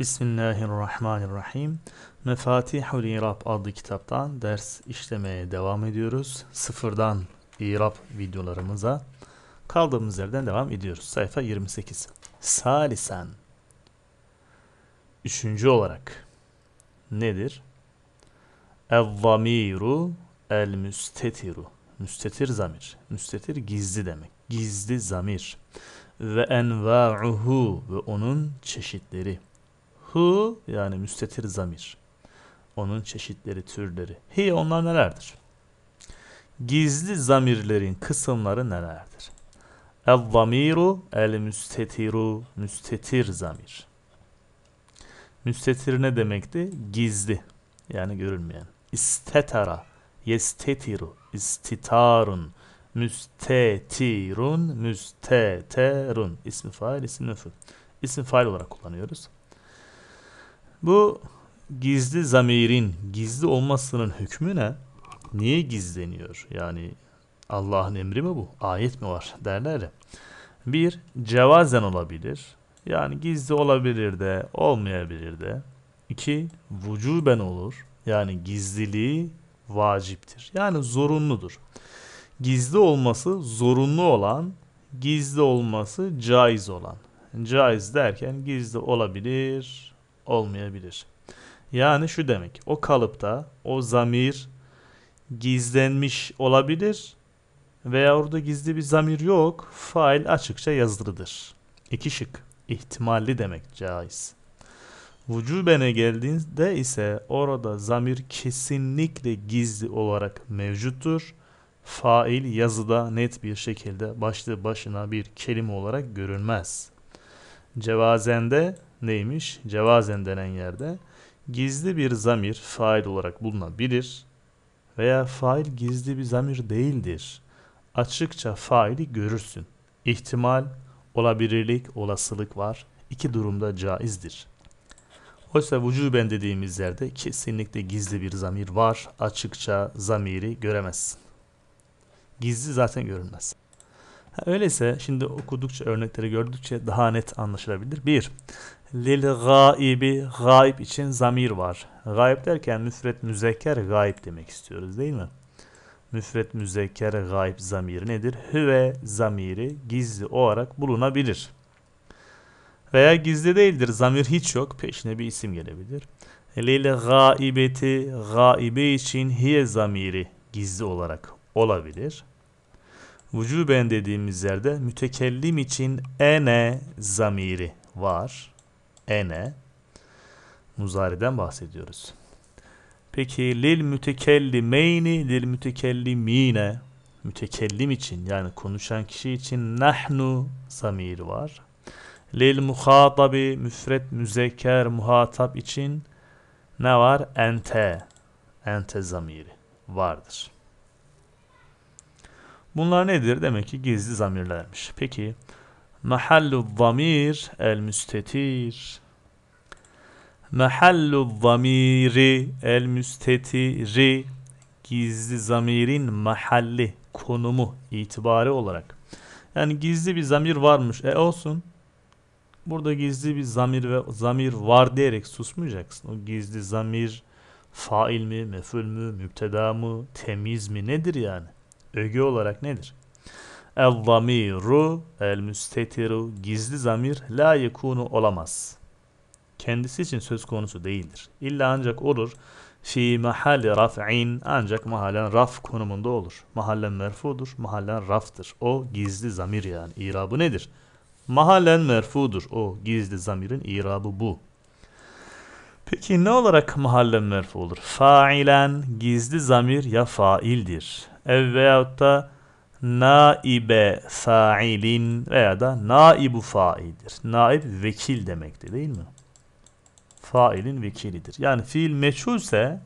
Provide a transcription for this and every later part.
Bismillahirrahmanirrahim. Mefatihul İrab adlı kitaptan ders işlemeye devam ediyoruz. Sıfırdan İrab videolarımıza kaldığımız yerden devam ediyoruz. Sayfa 28. Salisen. Üçüncü olarak nedir? El-zamiru el-müstetiru. Müstetir zamir. Müstetir gizli demek. Gizli zamir. Ve enva'uhu ve onun çeşitleri. Hu yani müstetir zamir. Onun çeşitleri, türleri. Hi onlar nelerdir? Gizli zamirlerin kısımları nelerdir? El-zamiru el-müstetiru müstetir zamir. Müstetir ne demekti? Gizli. Yani görülmeyen. İstetara, yestetiru, istitarun, müstetirun, müsteterun. İsmi fail, isim nüfü. İsim fail olarak kullanıyoruz. Bu gizli zamirin gizli olmasının hükmü ne? Niye gizleniyor? Yani Allah'ın emri mi bu? Ayet mi var derler ya. Bir, cevazen olabilir. Yani gizli olabilir de olmayabilir de. İki, vücuben olur. Yani gizliliği vaciptir. Yani zorunludur. Gizli olması zorunlu olan, gizli olması caiz olan. Caiz derken gizli olabilir, olmayabilir. Yani şu demek, o kalıpta o zamir gizlenmiş olabilir veya orada gizli bir zamir yok, fail açıkça yazılıdır. İki şık, ihtimalli demek caiz. Vücubene geldiğinde ise orada zamir kesinlikle gizli olarak mevcuttur. Fail yazıda net bir şekilde başlı başına bir kelime olarak görünmez. Cevazende neymiş? Cevazen denen yerde gizli bir zamir fail olarak bulunabilir veya fail gizli bir zamir değildir. Açıkça faili görürsün. İhtimal, olabilirlik, olasılık var. İki durumda caizdir. Oysa vücuben dediğimiz yerde kesinlikle gizli bir zamir var. Açıkça zamiri göremezsin. Gizli zaten görünmez. Öyleyse şimdi okudukça örnekleri gördükçe daha net anlaşılabilir. Bir, lil gaibi gaib için zamir var. Gaib derken müfret müzekker gaib demek istiyoruz değil mi? Müfret müzekker gaib zamiri nedir? Hüve zamiri gizli olarak bulunabilir. Veya gizli değildir. Zamir hiç yok. Peşine bir isim gelebilir. Lil gaibeti gaibe için hiye zamiri gizli olarak olabilir. Vücuben dediğimiz yerde mütekellim için ene zamiri var. Ene. Muzari'den bahsediyoruz. Peki lil mütekellimeyni lil mütekellimine mütekellim için yani konuşan kişi için nahnu zamiri var. Lil muhatabi müfret müzekker muhatap için ne var? Ente. Ente zamiri vardır. Bunlar nedir? Demek ki gizli zamirlermiş. Peki mahallu zamir el müstetir. Mahallu zamiri el müstetiri gizli zamirin mahalli konumu itibari olarak. Yani gizli bir zamir varmış. E olsun. Burada gizli bir zamir ve zamir var diyerek susmayacaksın. O gizli zamir fail mi, meful mü, müpteda mı, temiz mi nedir yani? Öge olarak nedir? El-zamiru, el-müstetiru, gizli zamir la yekunu olamaz. Kendisi için söz konusu değildir. İlla ancak olur. Fi mahalli raf'in ancak mahallen raf konumunda olur. Mahallen merfudur, mahallen raftır. O gizli zamir yani. İrabı nedir? Mahallen merfudur. O gizli zamirin irabı bu. Peki ne olarak mahallen merfu olur? Failen gizli zamir ya faildir. Ev veyahut da naibe failin veya da naibu faildir. Naib vekil demektir değil mi? Failin vekilidir. Yani fiil meçhulse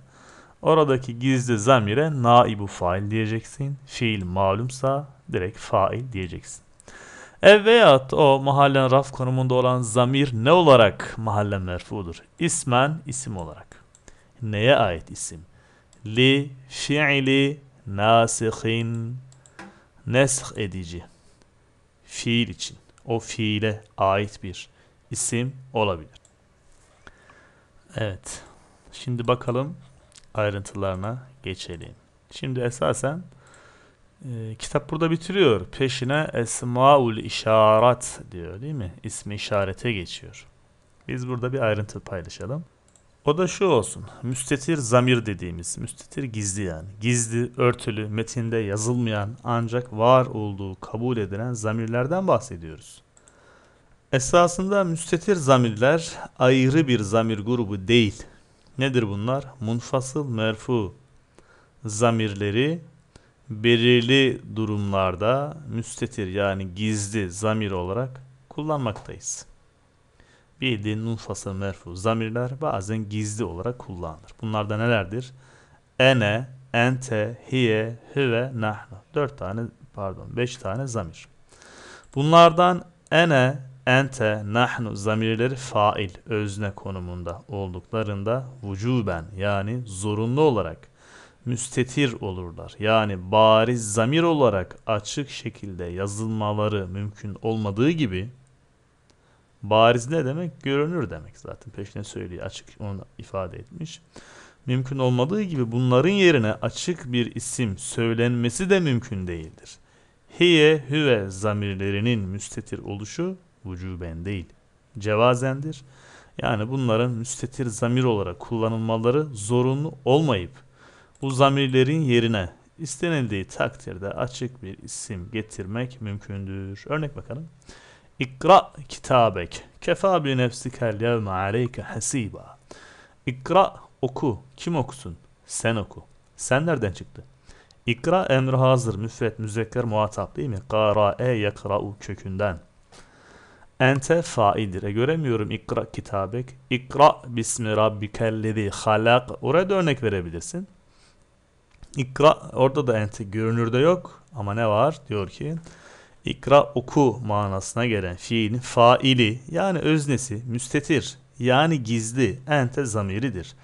oradaki gizli zamire naibu fail diyeceksin. Fiil malumsa direkt fail diyeceksin. Ev veyahut o mahallen raf konumunda olan zamir ne olarak mahallen merfudur? İsmen isim olarak. Neye ait isim? Li fiili nasihin nesh edici. Fiil için. O fiile ait bir isim olabilir. Evet. Şimdi bakalım ayrıntılarına geçelim. Şimdi esasen e, kitap burada bitiriyor. Peşine esmaul işaret diyor değil mi? İsmi işarete geçiyor. Biz burada bir ayrıntı paylaşalım. O da şu olsun. Müstetir zamir dediğimiz, müstetir gizli yani. Gizli, örtülü, metinde yazılmayan ancak var olduğu kabul edilen zamirlerden bahsediyoruz. Esasında müstetir zamirler ayrı bir zamir grubu değil. Nedir bunlar? Munfasıl merfu zamirleri belirli durumlarda müstetir yani gizli zamir olarak kullanmaktayız. Bildiğin munfasıl merfu zamirler bazen gizli olarak kullanılır. Bunlar da nelerdir? Ene, ente, hiye, hüve, nahnu. Dört tane pardon beş tane zamir. Bunlardan ene, ente, nahnu zamirleri fail, özne konumunda olduklarında vücuben yani zorunlu olarak müstetir olurlar. Yani bariz zamir olarak açık şekilde yazılmaları mümkün olmadığı gibi bariz ne demek? Görünür demek zaten peşine söylüyor açık onu ifade etmiş. Mümkün olmadığı gibi bunların yerine açık bir isim söylenmesi de mümkün değildir. Hiye, hüve zamirlerinin müstetir oluşu vücuben değil, cevazendir. Yani bunların müstetir zamir olarak kullanılmaları zorunlu olmayıp bu zamirlerin yerine istenildiği takdirde açık bir isim getirmek mümkündür. Örnek bakalım. İkra kitabek. Kefa bi nefsikel yevme aleyke hasiba. İkra oku. Kim okusun? Sen oku. Sen nereden çıktı? İkra emri hazır, müfret, müzekker, muhatap değil mi? Kara, e, yakra'u kökünden. Ente faildir. E göremiyorum ikra kitabek. İkra bismi rabbikellezi halak. Oraya da örnek verebilirsin. İkra orada da ente görünürde yok ama ne var? Diyor ki ikra oku manasına gelen fiilin faili yani öznesi müstetir yani gizli ente zamiridir.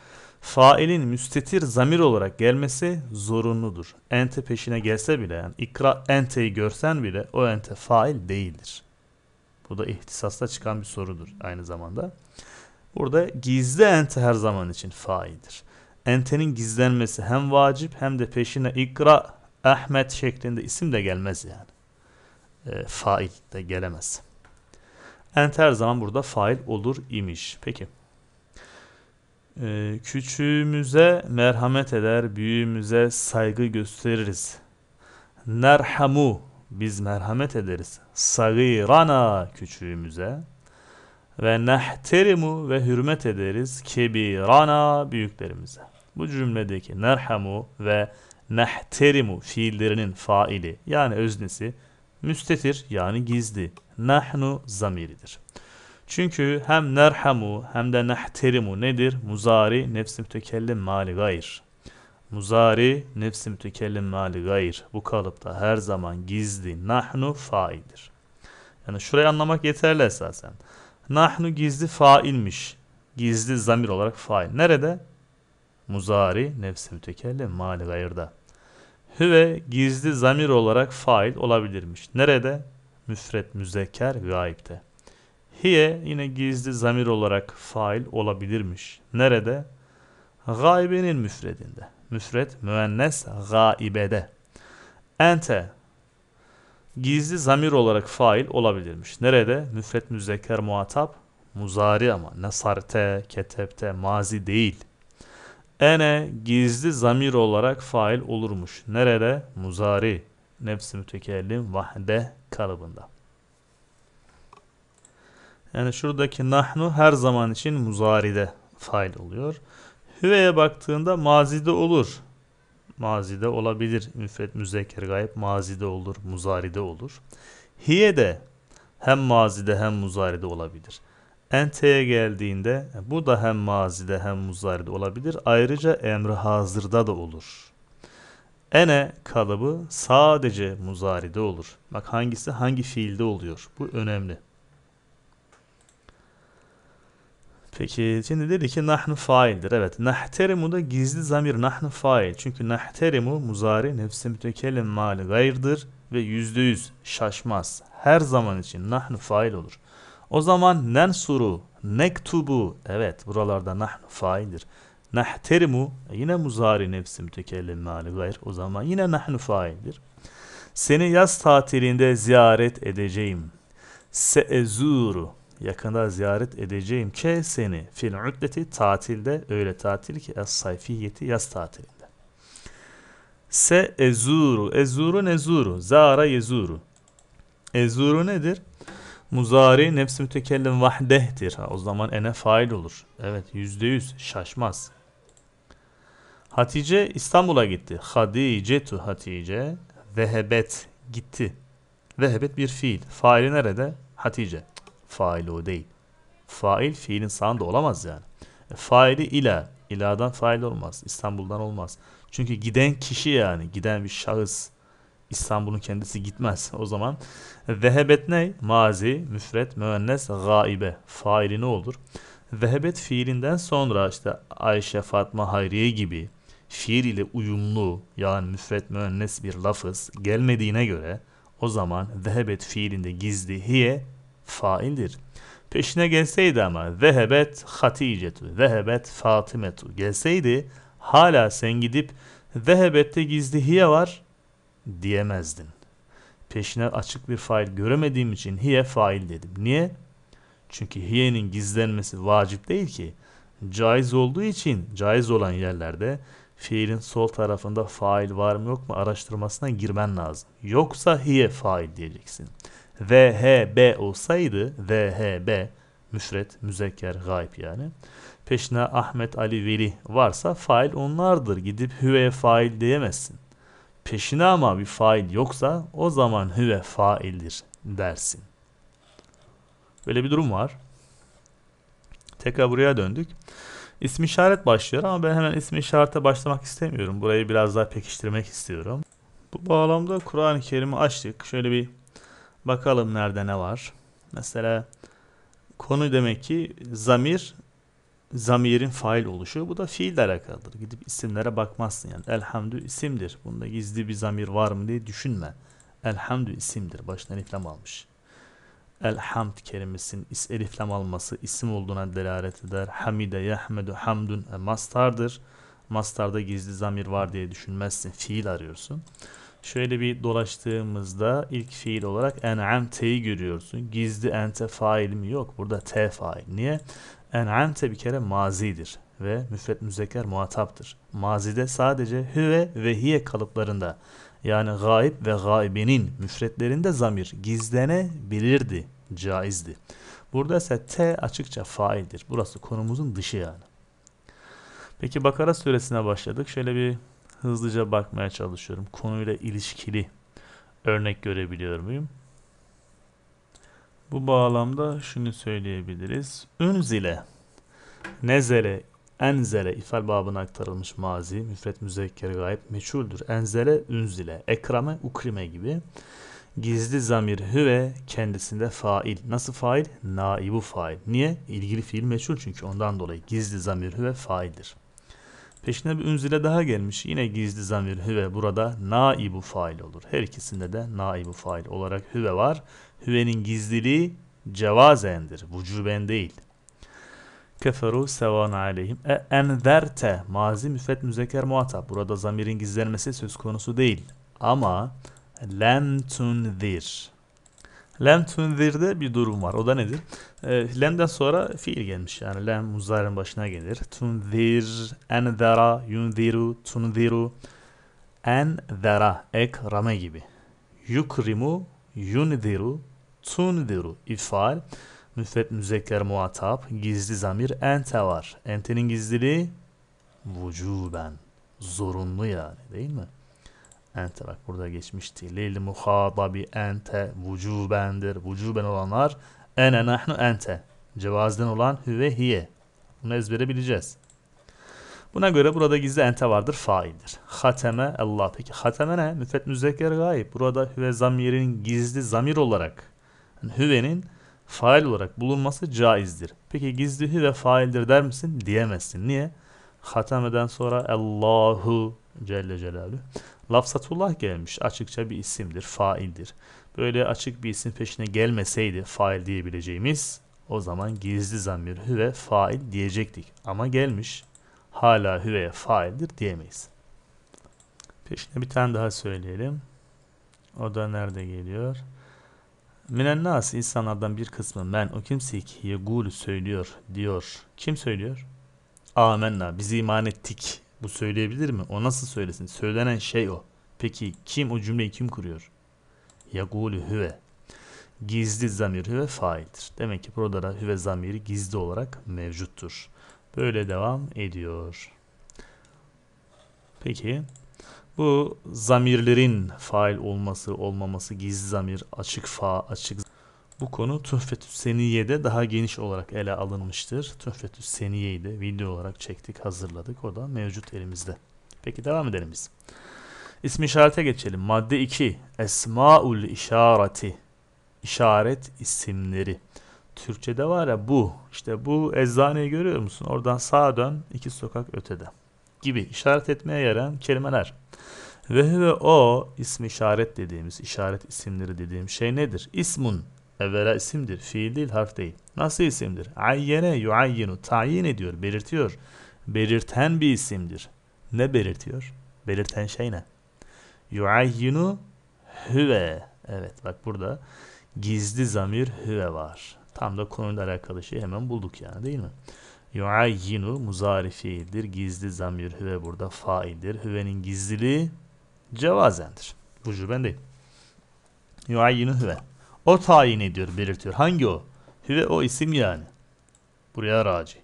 Failin müstetir zamir olarak gelmesi zorunludur. Ente peşine gelse bile yani ikra enteyi görsen bile o ente fail değildir. Bu da ihtisasla çıkan bir sorudur aynı zamanda. Burada gizli ente her zaman için faildir. Entenin gizlenmesi hem vacip hem de peşine ikra Ahmet şeklinde isim de gelmez yani. E, fail de gelemez. Ente her zaman burada fail olur imiş. Peki. E, küçüğümüze merhamet eder, büyüğümüze saygı gösteririz. Nerhamu biz merhamet ederiz. Sagirana küçüğümüze ve nehterimu ve hürmet ederiz kebirana büyüklerimize. Bu cümledeki nerhamu ve nehterimu fiillerinin faili yani öznesi müstetir yani gizli. Nahnu zamiridir. Çünkü hem nerhamu hem de nehterimu nedir? Muzari nefsi mütekellim mali gayr. Muzari nefsi mütekellim mali gayr. Bu kalıpta her zaman gizli nahnu faildir. Yani şurayı anlamak yeterli esasen. Nahnu gizli failmiş. Gizli zamir olarak fail. Nerede? Muzari nefsi mütekellim mali gayrda. Hüve gizli zamir olarak fail olabilirmiş. Nerede? Müfret müzekker gayipte. Hiye yine gizli zamir olarak fail olabilirmiş. Nerede? Gaybenin müfredinde. Müfret müennes gaibede. Ente gizli zamir olarak fail olabilirmiş. Nerede? Müfret müzekker muhatap muzari ama nasarte, ketepte, mazi değil. Ene gizli zamir olarak fail olurmuş. Nerede? Muzari. Nefsi mütekellim vahde kalıbında. Yani şuradaki nahnu her zaman için muzaride fail oluyor. Hüveye baktığında mazide olur. Mazide olabilir. Müfret müzekker gayb mazide olur, muzaride olur. Hiye de hem mazide hem muzaride olabilir. Ente'ye geldiğinde bu da hem mazide hem muzaride olabilir. Ayrıca emri hazırda da olur. Ene kalıbı sadece muzaride olur. Bak hangisi hangi fiilde oluyor. Bu önemli. Peki şimdi dedi ki nahnu faildir. Evet. Nahterimu da gizli zamir nahnu fail. Çünkü nahterimu muzari nefsi mütekellim mali gayrdır ve yüzde yüz şaşmaz. Her zaman için nahnu fail olur. O zaman nensuru, nektubu. Evet buralarda nahnu faildir. Nahterimu yine muzari nefsi mütekellim mali gayr. O zaman yine nahnu faildir. Seni yaz tatilinde ziyaret edeceğim. Seezuru yakında ziyaret edeceğim ke seni fil uddeti tatilde öyle tatil ki es sayfiyeti yaz tatilinde. Se ezuru ezuru nezuru zara yezuru. Ezuru nedir? Muzari nefsi mütekellim vahdehtir. Ha, o zaman ene fail olur. Evet yüzde yüz şaşmaz. Hatice İstanbul'a gitti. Hadicetu Hatice vehebet gitti. Vehebet bir fiil. Faili nerede? Hatice. Fail o değil. Fail fiilin sağında olamaz yani. E, faili ila. İla'dan fail olmaz. İstanbul'dan olmaz. Çünkü giden kişi yani. Giden bir şahıs. İstanbul'un kendisi gitmez. O zaman vehebet ne? Mazi, müfret, müennes, gaibe. Faili ne olur? Vehebet fiilinden sonra işte Ayşe, Fatma, Hayriye gibi fiil ile uyumlu yani müfret müennes bir lafız gelmediğine göre o zaman vehebet fiilinde gizli hiye faildir. Peşine gelseydi ama zehebet haticetu, zehebet fatimetu gelseydi hala sen gidip zehebette gizli hiye var diyemezdin. Peşine açık bir fail göremediğim için hiye fail dedim. Niye? Çünkü hiyenin gizlenmesi vacip değil ki. Caiz olduğu için caiz olan yerlerde fiilin sol tarafında fail var mı yok mu araştırmasına girmen lazım. Yoksa hiye fail diyeceksin. VHB olsaydı VHB müfret, müzekker, gayb yani. Peşine Ahmet, Ali, Veli varsa fail onlardır. Gidip hüve fail diyemezsin. Peşine ama bir fail yoksa o zaman hüve faildir dersin. Böyle bir durum var. Tekrar buraya döndük. İsmi işaret başlıyor ama ben hemen ismi işarete başlamak istemiyorum. Burayı biraz daha pekiştirmek istiyorum. Bu bağlamda Kur'an-ı Kerim'i açtık. Şöyle bir bakalım nerede ne var. Mesela konu demek ki zamir zamirin fail oluşu. Bu da fiille alakalıdır. Gidip isimlere bakmazsın yani. Elhamdü isimdir. Bunda gizli bir zamir var mı diye düşünme. Elhamdü isimdir. Başına eliflam almış. Elhamd kelimesinin is eliflam alması isim olduğuna delalet eder. Hamide, yahmedu, hamdun e, mastardır. Mastarda gizli zamir var diye düşünmezsin. Fiil arıyorsun. Şöyle bir dolaştığımızda ilk fiil olarak en'amte'yi görüyorsun. Gizli ente fail mi? Yok. Burada te fail. Niye? En'amte bir kere mazidir ve müfret müzekker muhataptır. Mazide sadece hüve ve hiye kalıplarında yani gayb ve gaybenin müfretlerinde zamir gizlenebilirdi, caizdi. Burada ise T açıkça faildir. Burası konumuzun dışı yani. Peki Bakara suresine başladık. Şöyle bir hızlıca bakmaya çalışıyorum. Konuyla ilişkili örnek görebiliyor muyum? Bu bağlamda şunu söyleyebiliriz. Ünzile, nezele, enzele ifal babına aktarılmış mazi, müfret müzekker gayb meçhuldür. Enzele, ünzile, ekrame, ukrime gibi. Gizli zamir hüve kendisinde fail. Nasıl fail? Naibu fail. Niye? İlgili fiil meçhul çünkü ondan dolayı gizli zamir hüve faildir. Peşine bir ünzile daha gelmiş. Yine gizli zamir hüve burada naibu fail olur. Her ikisinde de naibu fail olarak hüve var. Hüvenin gizliliği cevazendir. Vücuben değil. Keferu sevan aleyhim. E enzerte mazi müfet müzekker muhatap. Burada zamirin gizlenmesi söz konusu değil. Ama lem tunzir. Lem tunzir'de bir durum var. O da nedir? E, lemden sonra fiil gelmiş. Yani lem muzarın başına gelir. Tunzir, enzera, yunziru, tunziru. Enzera, ekrame gibi. Yukrimu, yunziru, tunziru. İfal. Müfret müzekker muhatap. Gizli zamir ente var. Entenin gizliliği vücuben. Zorunlu yani değil mi? Ente bak burada geçmişti. Lil muhadabi ente vücubendir. Vücuben olanlar ene nahnu ente. Cevazden olan hüve hiye. Bunu ezbere bileceğiz. Buna göre burada gizli ente vardır, faildir. Hateme Allah. Peki hateme ne? Müfet müzekker gayb. Burada hüve zamirin gizli zamir olarak yani hüvenin fail olarak bulunması caizdir. Peki gizli hüve faildir der misin? Diyemezsin. Niye? Hatemeden sonra Allahu Celle Celaluhu. Lafzatullah gelmiş. Açıkça bir isimdir, faildir. böyle açık bir isim peşine gelmeseydi fail diyebileceğimiz o zaman gizli zamir hüve fail diyecektik. Ama gelmiş hala hüveye faildir diyemeyiz. Peşine bir tane daha söyleyelim. O da nerede geliyor? Minen nas insanlardan bir kısmı men o kimse ki yegulu söylüyor diyor. Kim söylüyor? Amenna biz iman ettik. Bu söyleyebilir mi? O nasıl söylesin? Söylenen şey o. Peki kim o cümleyi kim kuruyor? Yegulu hüve. Gizli zamir hüve faildir. Demek ki burada da hüve zamiri gizli olarak mevcuttur. Böyle devam ediyor. Peki bu zamirlerin fail olması, olmaması, gizli zamir, açık fa, açık bu konu Tuhfetü Seniye'de daha geniş olarak ele alınmıştır. Tuhfetü Seniye'yi de video olarak çektik, hazırladık. O da mevcut elimizde. Peki devam edelim biz. İsmi işarete geçelim. Madde 2. Esmaul işareti. İşaret isimleri. Türkçe'de var ya bu. İşte bu eczaneyi görüyor musun? Oradan sağa dön iki sokak ötede. Gibi işaret etmeye yarayan kelimeler. Ve ve o ismi işaret dediğimiz, işaret isimleri dediğim şey nedir? İsmun. Evvela isimdir. Fiil değil, harf değil. Nasıl isimdir? Ayyene yuayyinu. Tayin ediyor, belirtiyor. Belirten bir isimdir. Ne belirtiyor? Belirten şey ne? Yuayyinu hüve. Evet bak burada gizli zamir hüve var. Tam da konuyla alakalı şeyi hemen bulduk yani değil mi? Yuayyinu muzari fiildir. Gizli zamir hüve burada faildir. Hüvenin gizliliği cevazendir. Vücuben değil. Yuayyinu hüve. O tayin ediyor, belirtiyor. Hangi o? Hüve o isim yani. Buraya raci.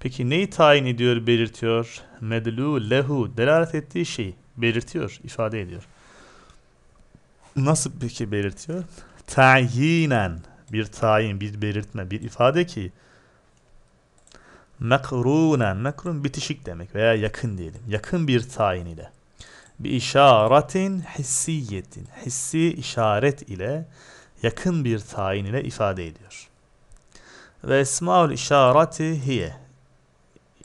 Peki neyi tayin ediyor, belirtiyor? Medlu lehu delalet ettiği şeyi belirtiyor, ifade ediyor. Nasıl peki belirtiyor? Tayinen bir tayin, bir belirtme, bir ifade ki mekrunen, mekrun bitişik demek veya yakın diyelim. Yakın bir tayin ile. Bir işaretin hissiyetin, hissi işaret ile yakın bir tayin ile ifade ediyor. Ve esmaül işareti hiye.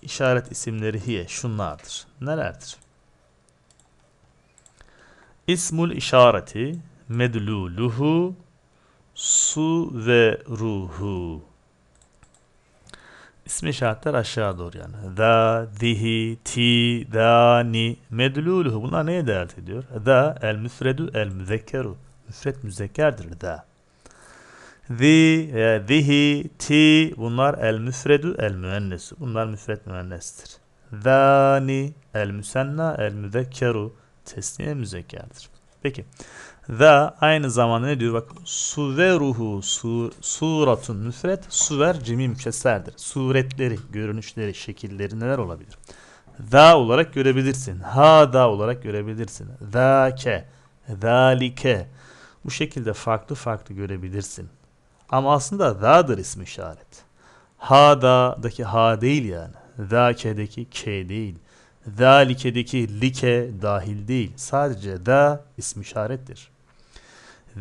İşaret isimleri hiye şunlardır. Nelerdir? İsmul işareti medluluhu su ve ruhu. İsmi işaretler aşağı doğru yani. Da, dihi, ti, da, ni, medluluhu. Bunlar neye delalet ediyor? Da, el müfredu, el müzekkeru. Müfred müzekkerdir da. Zi, e, zihi, ti bunlar el müfredu, el müennesu. Bunlar müfred müennestir. Zani, el müsenna, el müzekkeru. Tesniye müzekkerdir. Peki. Za aynı zamanda ne diyor? Bak suveruhu su, suratun müfret suver cemi mükesserdir. Suretleri, görünüşleri, şekilleri neler olabilir? Za olarak görebilirsin. Ha da olarak görebilirsin. Zake, zalike. Bu şekilde farklı farklı görebilirsin. Ama aslında za'dır ismi işaret. Ha da'daki ha değil yani. Zake'deki ke değil. Zalike'deki like dahil değil. Sadece da ismi işarettir.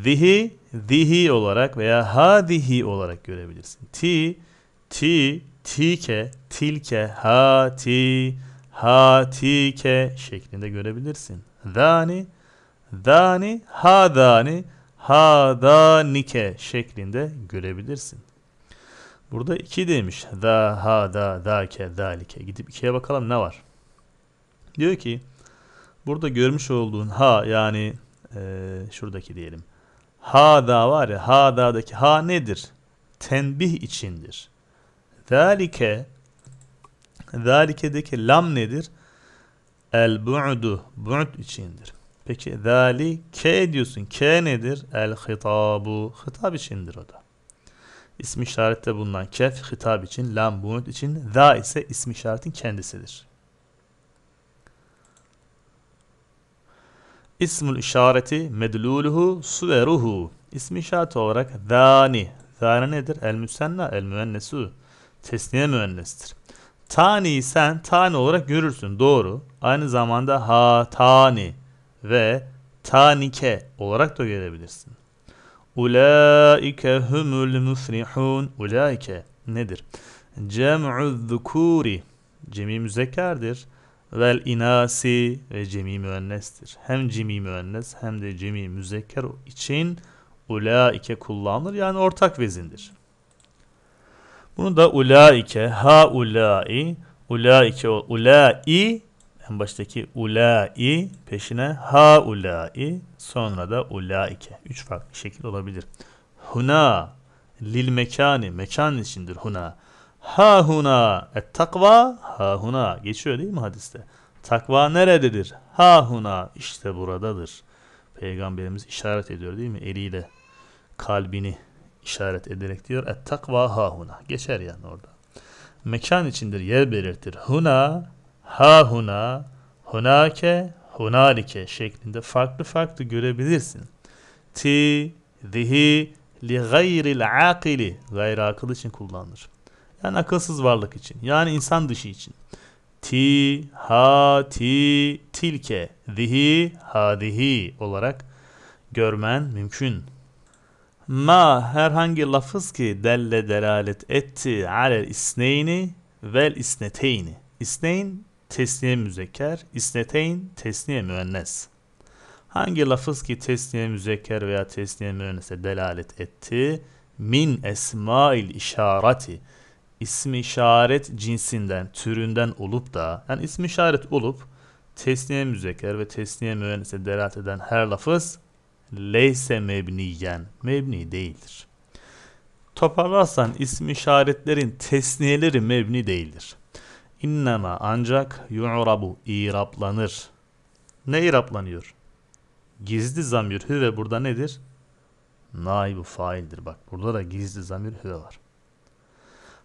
Zihi, zihi olarak veya hadihi olarak görebilirsin. Ti, ti, tike, tilke, ha, ti, ha, tike şeklinde görebilirsin. Zani, zani, hadani, hadanike şeklinde görebilirsin. Burada iki demiş. Da, ha, da, dake, zalike. Gidip ikiye bakalım ne var. Diyor ki burada görmüş olduğun ha yani e, şuradaki diyelim. Ha da var ya ha da'daki ha nedir? Tenbih içindir. Zalike Zalike'deki lam nedir? El bu'du bu'd içindir. Peki zalike diyorsun. Ke nedir? El hitabu. Hitap içindir o da. İsmi işarette bulunan kef hitap için, lam bu'd için, za ise ismi işaretin kendisidir. İsmul işareti medluluhu suveruhu. İsmi işareti olarak zani. Zani nedir? El müsenna, el müennesu. Tesniye müennestir. Tani sen tani olarak görürsün. Doğru. Aynı zamanda ha tani ve tanike olarak da görebilirsin. Ulaike humul mufrihun. Ulaike nedir? Cem'u zukuri. Cemi müzekkerdir. vel inasi ve cemi müennestir. Hem cemi müennes hem de cemi müzekker için ulaike kullanılır. Yani ortak vezindir. Bunu da ulaike, ha ulai, ulaike, ulai, en baştaki ulai peşine ha ulai, sonra da ulaike. Üç farklı şekil olabilir. Huna, lil mekani, mekan içindir huna. Ha huna, et takva, ha huna. Geçiyor değil mi hadiste? Takva nerededir? Ha huna, işte buradadır. Peygamberimiz işaret ediyor değil mi? Eliyle kalbini işaret ederek diyor. Et takva ha huna. Geçer yani orada. Mekan içindir, yer belirtir. Huna, ha huna, hunake, hunalike şeklinde farklı farklı görebilirsin. Ti, zihi, li gayril akili. Gayri akıl için kullanılır. Yani akılsız varlık için. Yani insan dışı için. Ti, ha, ti, tilke, zihi, hadihi olarak görmen mümkün. Ma herhangi lafız ki delle delalet etti alel isneyni vel isneteyni. İsneyn tesniye müzekker, isneteyn tesniye müennes. Hangi lafız ki tesniye müzekker veya tesniye müennese delalet etti? Min esmail işareti. İsmi işaret cinsinden, türünden olup da, yani ismi işaret olup tesniye müzekker ve tesniye müennese delalet eden her lafız leyse mebniyen mebni değildir. Toparlarsan ismi işaretlerin tesniyeleri mebni değildir. İnnema ancak yu'rabu iraplanır. Ne iraplanıyor? Gizli zamir hüve burada nedir? Naibu faildir. Bak burada da gizli zamir hüve var.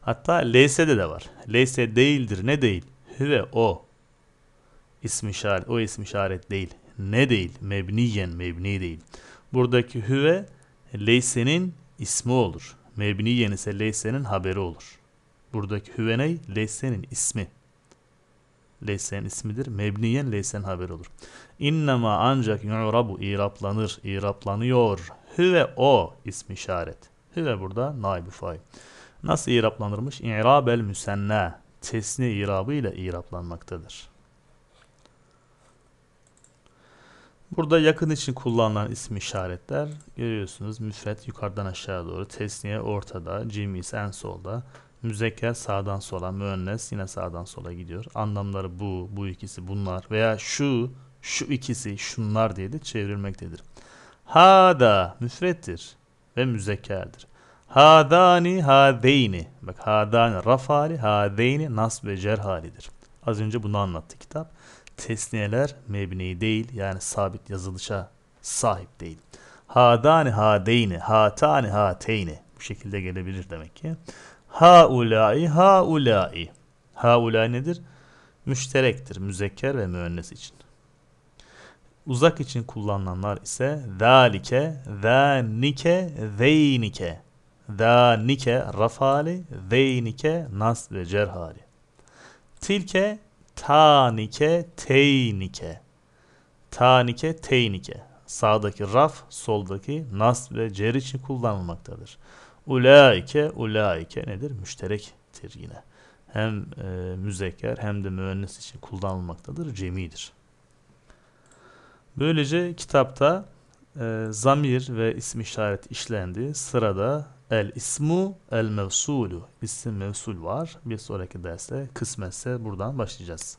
Hatta leyse'de de var. Leyse değildir. Ne değil? Hüve o. İsmi işaret. O ismi işaret değil ne değil? Mebniyen mebni değil. Buradaki hüve leysenin ismi olur. Mebniyen ise leysenin haberi olur. Buradaki hüve ne? Leysenin ismi. Leysenin ismidir. Mebniyen leysenin haberi olur. İnnema ancak yu'rabu iraplanır, iraplanıyor. Hüve o ismi işaret. Hüve burada naibu fail. Nasıl iraplanırmış? İ'rabel müsenna. Tesni irabı ile iraplanmaktadır. Burada yakın için kullanılan isim işaretler görüyorsunuz. Müfret yukarıdan aşağı doğru, tesniye ortada, cimi ise en solda. Müzekker sağdan sola, müennes yine sağdan sola gidiyor. Anlamları bu, bu ikisi bunlar veya şu, şu ikisi şunlar diye de çevrilmektedir. Hada müfrettir ve müzekkerdir. Hadani hadeyni. Bak hadani raf hali, hadeyni nasb ve cer halidir. Az önce bunu anlattı kitap tesniyeler mebni değil yani sabit yazılışa sahip değil. Hadani hadeyni, hatani hateyni bu şekilde gelebilir demek ki. Haulai haulai. Haulai nedir? Müşterektir, müzekker ve müennes için. Uzak için kullanılanlar ise zalike, zanike, zeynike. Zanike rafali, zeynike nas ve cerhali. Tilke tanike teynike. Tanike teynike. Sağdaki raf, soldaki nas ve cer için kullanılmaktadır. Ulaike, ulaike nedir? Müşterektir yine. Hem e, müzekker hem de müennes için kullanılmaktadır. Cemidir. Böylece kitapta e, zamir ve isim işaret işlendi. Sırada el ismu el mevsulu isim mevsul var. Bir sonraki derste kısmetse buradan başlayacağız.